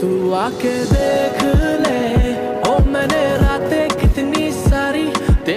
तू आके देख